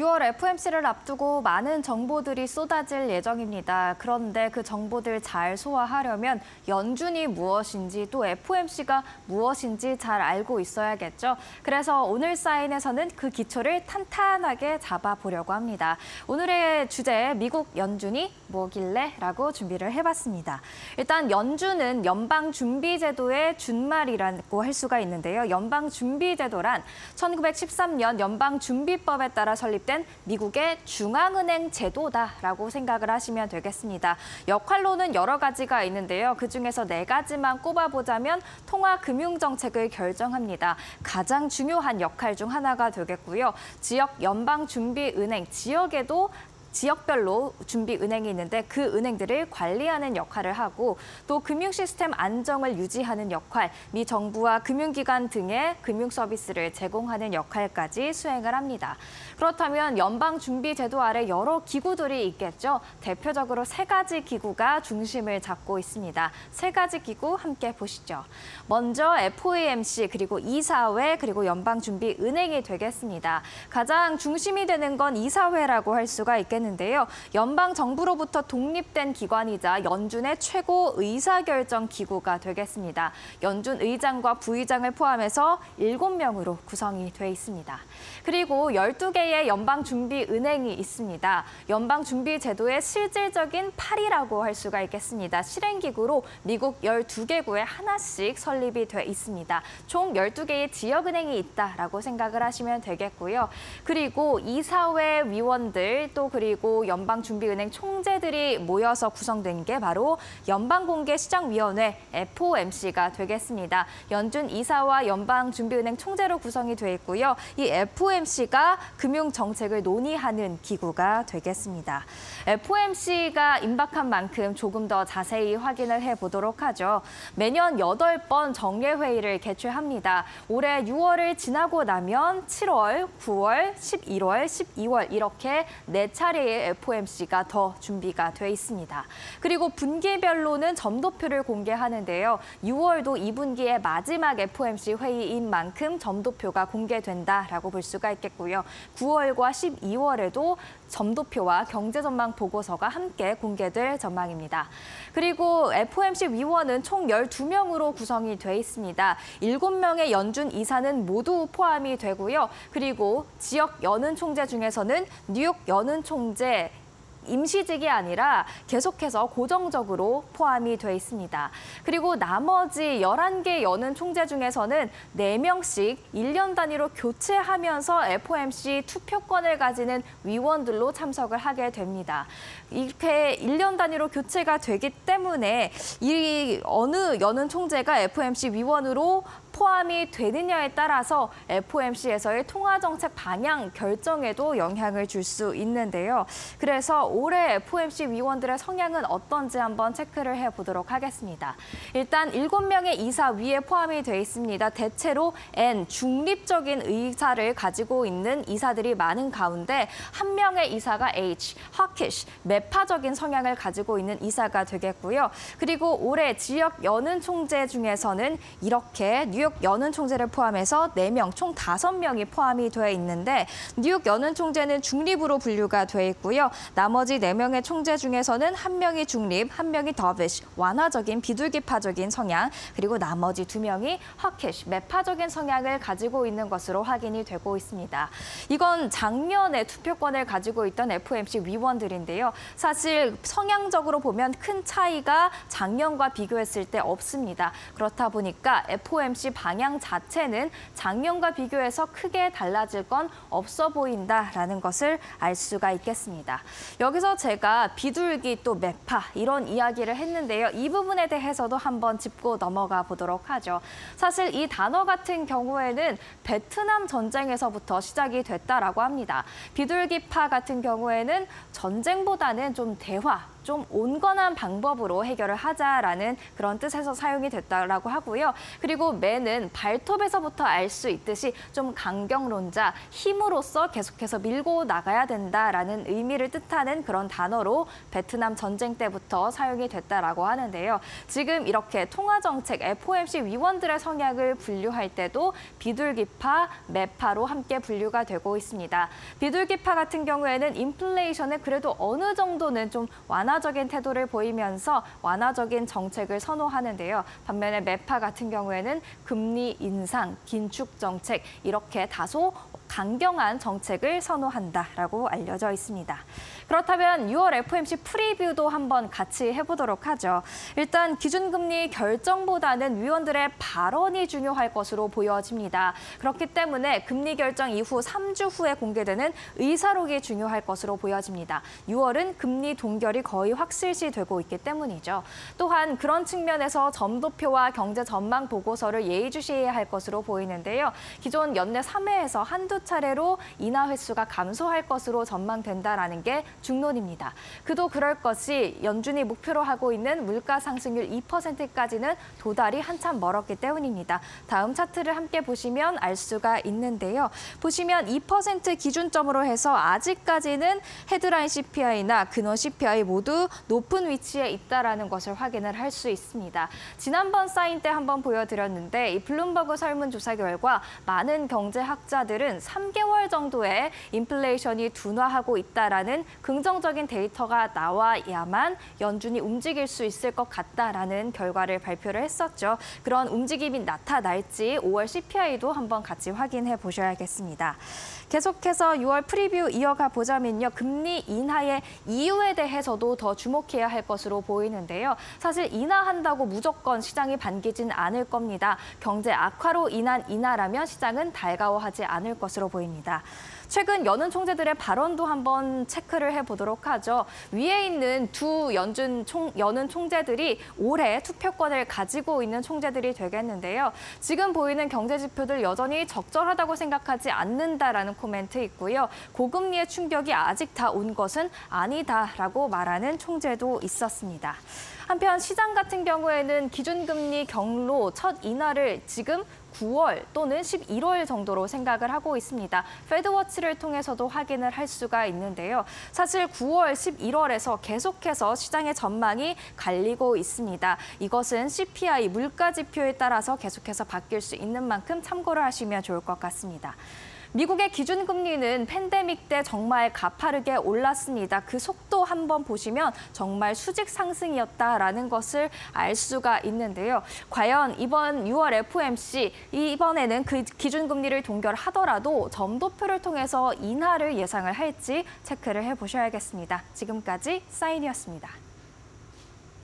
6월 FMC를 앞두고 많은 정보들이 쏟아질 예정입니다. 그런데 그 정보들 잘 소화하려면 연준이 무엇인지 또 FOMC가 무엇인지 잘 알고 있어야겠죠. 그래서 오늘 사인에서는 그 기초를 탄탄하게 잡아보려고 합니다. 오늘의 주제 미국 연준이 뭐길래? 라고 준비를 해봤습니다. 일단 연준은 연방준비제도의 준말이라고 할 수가 있는데요. 연방준비제도란 1913년 연방준비법에 따라 설립된 도입된 미국의 중앙은행 제도다라고 생각을 하시면 되겠습니다. 역할로는 여러 가지가 있는데요. 그중에서 네 가지만 꼽아보자면 통화 금융 정책을 결정합니다. 가장 중요한 역할 중 하나가 되겠고요. 지역 연방준비은행 지역에도 지역별로 준비 은행이 있는데 그 은행들을 관리하는 역할을 하고 또 금융 시스템 안정을 유지하는 역할, 미 정부와 금융기관 등의 금융 서비스를 제공하는 역할까지 수행을 합니다. 그렇다면 연방 준비 제도 아래 여러 기구들이 있겠죠. 대표적으로 세 가지 기구가 중심을 잡고 있습니다. 세 가지 기구 함께 보시죠. 먼저 FOMC 그리고 이사회 그리고 연방 준비 은행이 되겠습니다. 가장 중심이 되는 건 이사회라고 할 수가 있겠는데 되는데요. 연방 정부로부터 독립된 기관이자 연준의 최고 의사결정 기구가 되겠습니다. 연준 의장과 부의장을 포함해서 7명으로 구성이 돼 있습니다. 그리고 12개의 연방준비은행이 있습니다. 연방준비제도의 실질적인 팔이라고 할 수가 있겠습니다. 실행기구로 미국 12개구에 하나씩 설립이 돼 있습니다. 총 12개의 지역은행이 있다라고 생각을 하시면 되겠고요. 그리고 이사회 위원들 또 그리고 그리고 연방준비은행 총재들이 모여서 구성된 게 바로 연방공개시장위원회 FOMC가 되겠습니다. 연준 이사와 연방준비은행 총재로 구성이 돼 있고요. 이 FOMC가 금융정책을 논의하는 기구가 되겠습니다. FOMC가 임박한 만큼 조금 더 자세히 확인을 해보도록 하죠. 매년 8번 정례회의를 개최합니다. 올해 6월을 지나고 나면 7월, 9월, 11월, 12월 이렇게 네 차례 차례의 FOMC가 더 준비가 돼 있습니다. 그리고 분기별로는 점도표를 공개하는데요. 6월도 2분기의 마지막 FOMC 회의인 만큼 점도표가 공개된다라고 볼 수가 있겠고요. 9월과 12월에도 점도표와 경제 전망 보고서가 함께 공개될 전망입니다. 그리고 FOMC 위원은 총 12명으로 구성이 돼 있습니다. 7명의 연준 이사는 모두 포함이 되고요. 그리고 지역 연은 총재 중에서는 뉴욕 연은 총재 문제 임시직이 아니라 계속해서 고정적으로 포함이 돼 있습니다. 그리고 나머지 11개 여는 총재 중에서는 4명씩 1년 단위로 교체하면서 FOMC 투표권을 가지는 위원들로 참석을 하게 됩니다. 이렇게 1년 단위로 교체가 되기 때문에 이 어느 여는 총재가 FOMC 위원으로 포함이 되느냐에 따라서 FOMC에서의 통화 정책 방향 결정에도 영향을 줄 수 있는데요. 그래서 올해 FOMC 위원들의 성향은 어떤지 한번 체크를 해보도록 하겠습니다. 일단 7명의 이사 위에 포함이 돼 있습니다. 대체로 N, 중립적인 의사를 가지고 있는 이사들이 많은 가운데 한 명의 이사가 H, hawkish, 매파적인 성향을 가지고 있는 이사가 되겠고요. 그리고 올해 지역 연은 총재 중에서는 이렇게 뉴욕 연은 총재를 포함해서 4명, 총 5명이 포함이 되어 있는데 뉴욕 연은 총재는 중립으로 분류가 되어 있고요. 나머지 4명의 총재 중에서는 한 명이 중립, 한 명이 dovish, 완화적인 비둘기파적인 성향, 그리고 나머지 2명이 허캐시, 매파적인 성향을 가지고 있는 것으로 확인이 되고 있습니다. 이건 작년에 투표권을 가지고 있던 FOMC 위원들인데요. 사실 성향적으로 보면 큰 차이가 작년과 비교했을 때 없습니다. 그렇다 보니까 FOMC 방향 자체는 작년과 비교해서 크게 달라질 건 없어 보인다라는 것을 알 수가 있겠습니다. 여기서 제가 비둘기 또 매파 이런 이야기를 했는데요. 이 부분에 대해서도 한번 짚고 넘어가 보도록 하죠. 사실 이 단어 같은 경우에는 베트남 전쟁에서부터 시작이 됐다라고 합니다. 비둘기파 같은 경우에는 전쟁보다는 좀 대화, 좀 온건한 방법으로 해결을 하자라는 그런 뜻에서 사용이 됐다라고 하고요. 그리고 매는 발톱에서부터 알 수 있듯이 좀 강경론자, 힘으로써 계속해서 밀고 나가야 된다라는 의미를 뜻하는 그런 단어로 베트남 전쟁 때부터 사용이 됐다라고 하는데요. 지금 이렇게 통화정책 FOMC 위원들의 성향을 분류할 때도 비둘기파, 매파로 함께 분류가 되고 있습니다. 비둘기파 같은 경우에는 인플레이션에 그래도 어느 정도는 좀 완화 적인 태도를 보이면서 완화적인 정책을 선호하는데요. 반면에 매파 같은 경우에는 금리 인상, 긴축 정책 이렇게 다소 강경한 정책을 선호한다라고 알려져 있습니다. 그렇다면 6월 FOMC 프리뷰도 한번 같이 해보도록 하죠. 일단 기준금리 결정보다는 위원들의 발언이 중요할 것으로 보여집니다. 그렇기 때문에 금리 결정 이후 3주 후에 공개되는 의사록이 중요할 것으로 보여집니다. 6월은 금리 동결이 거의 확실시 되고 있기 때문이죠. 또한 그런 측면에서 점도표와 경제 전망 보고서를 예의주시해야 할 것으로 보이는데요. 기존 연내 3회에서 한두 차례로 인하 횟수가 감소할 것으로 전망된다라는 게 중론입니다. 그도 그럴 것이 연준이 목표로 하고 있는 물가 상승률 2%까지는 도달이 한참 멀었기 때문입니다. 다음 차트를 함께 보시면 알 수가 있는데요. 보시면 2% 기준점으로 해서 아직까지는 헤드라인 CPI나 근원 CPI 모두 높은 위치에 있다라는 것을 확인을 할 수 있습니다. 지난번 사인 때 한번 보여드렸는데 이 블룸버그 설문조사 결과 많은 경제학자들은 3개월 정도의 인플레이션이 둔화하고 있다라는 긍정적인 데이터가 나와야만 연준이 움직일 수 있을 것 같다라는 결과를 발표를 했었죠. 그런 움직임이 나타날지 5월 CPI도 한번 같이 확인해 보셔야겠습니다. 계속해서 6월 프리뷰 이어가 보자면요. 금리 인하의 이유에 대해서도 더 주목해야 할 것으로 보이는데요. 사실 인하한다고 무조건 시장이 반기진 않을 겁니다. 경제 악화로 인한 인하라면 시장은 달가워하지 않을 것으로 보입니다. 최근 연은 총재들의 발언도 한번 체크를 해보도록 하죠. 위에 있는 두 연준 총, 연은 총재들이 올해 투표권을 가지고 있는 총재들이 되겠는데요. 지금 보이는 경제 지표들 여전히 적절하다고 생각하지 않는다라는 코멘트 있고요. 고금리의 충격이 아직 다 온 것은 아니다라고 말하는 총재도 있었습니다. 한편 시장 같은 경우에는 기준금리 경로 첫 인하를 지금 9월 또는 11월 정도로 생각을 하고 있습니다. 페드워치를 통해서도 확인을 할 수가 있는데요. 사실 9월, 11월에서 계속해서 시장의 전망이 갈리고 있습니다. 이것은 CPI 물가 지표에 따라서 계속해서 바뀔 수 있는 만큼 참고를 하시면 좋을 것 같습니다. 미국의 기준금리는 팬데믹 때 정말 가파르게 올랐습니다. 그 속도 한번 보시면 정말 수직 상승이었다라는 것을 알 수가 있는데요. 과연 이번 6월 FOMC 이번에는 그 기준금리를 동결하더라도 점도표를 통해서 인하를 예상을 할지 체크를 해보셔야겠습니다. 지금까지 사인이었습니다.